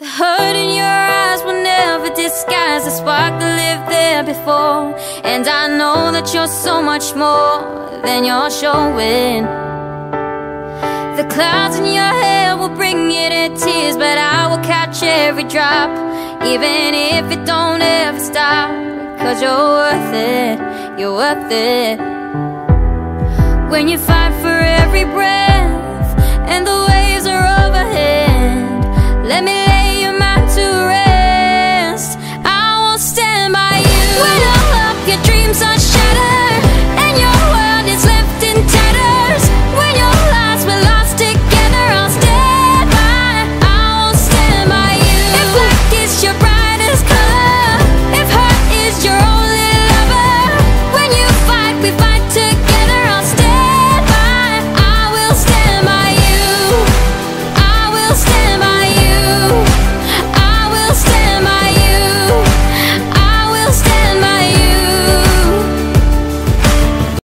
The hurt in your eyes will never disguise the spark that lived there before. And I know that you're so much more than you're showing. The clouds in your hair will bring you to tears But I will catch every drop Even if it don't ever stop. Cause you're worth it, you're worth it. When you fight for every breath And the waves are overhead Let me